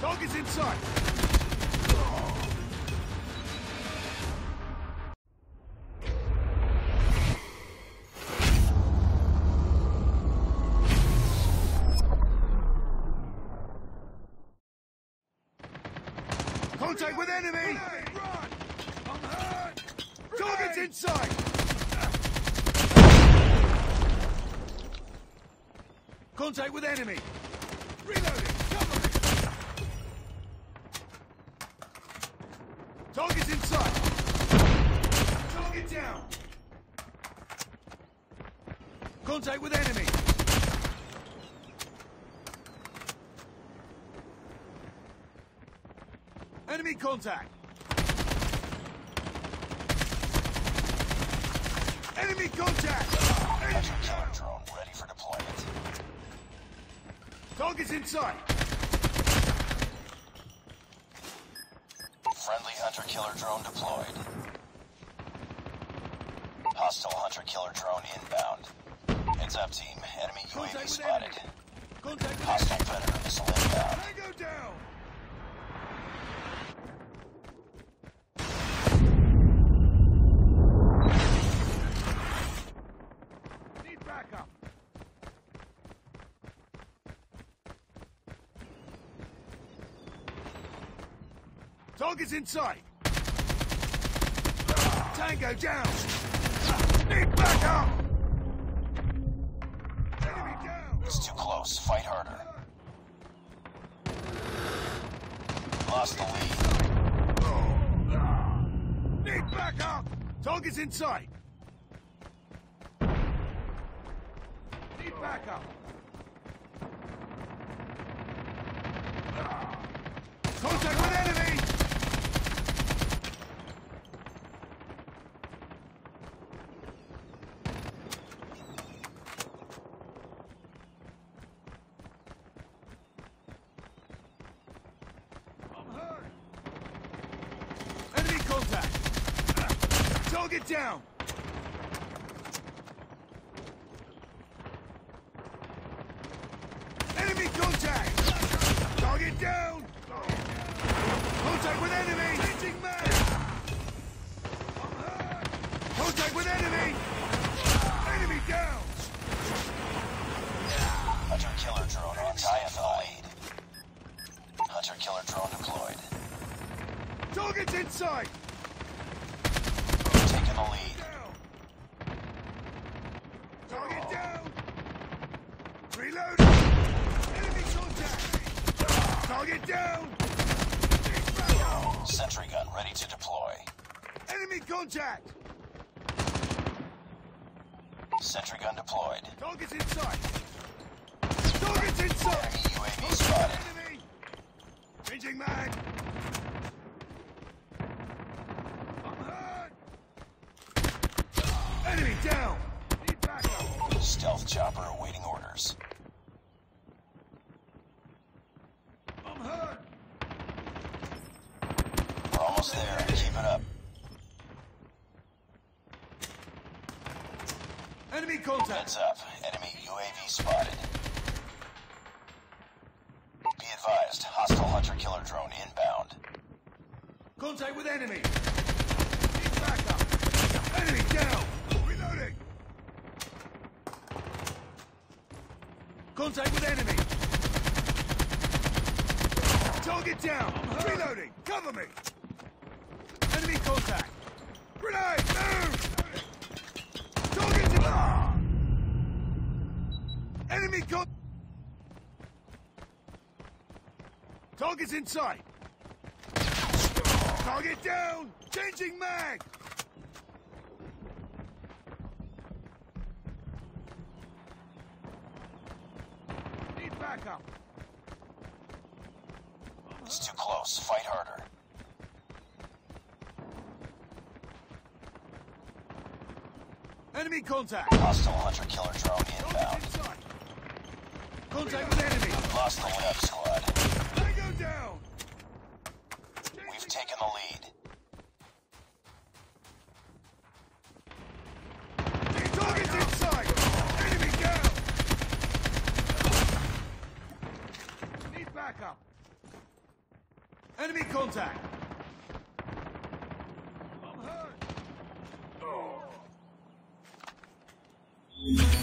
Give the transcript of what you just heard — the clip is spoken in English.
Target's in sight. Contact with enemy! Target's inside. Contact with enemy! Reloading! Contact with enemy! Enemy contact! Enemy contact! Hunter killer drone ready for deployment. Target's inside! Friendly hunter killer drone deployed. Hostile hunter killer drone inbound. Heads up, team. Enemy UAV spotted. enemy. Contact Hostile predator missile inbound. Tango down! Need backup! Target's in sight! Tango down! Need backup! Close. Fight harder. Lost the lead. Need backup! Target's in sight! Need backup! Contact with enemy! I'm hurt! Enemy contact! Target down! Enemy contact! Target down! Contact with enemy! Changing man! Contact with enemy! Enemy down! Hunter killer drone on lead. Hunter killer drone deployed. Target's inside! The lead. Target oh. down! Reload! Enemy contact! Target down! Sentry gun ready to deploy. Enemy contact! Sentry gun deployed. Target's inside! Target's inside! Enemy UAV spotted. Enemy! Changing mag! I'm hurt! Enemy down! Need backup! Stealth chopper awaiting orders. I'm hurt! We're almost there. Keep it up. Enemy contact! Heads up. Enemy UAV spotted. Be advised. Hostile hunter killer drone inbound. Contact with enemy! Need backup! Enemy down! Reloading! Contact with enemy! Target down! Reloading! Cover me! Enemy contact! Grenade! Move! Target down! Enemy con- Target's in sight! Target down! Changing mag! Need backup! It's too close. Fight harder. Enemy contact! Hostile hunter killer drone inbound. Contact with enemy! Lost the lead, squad. Enemy contact! I'm hurt! Oh.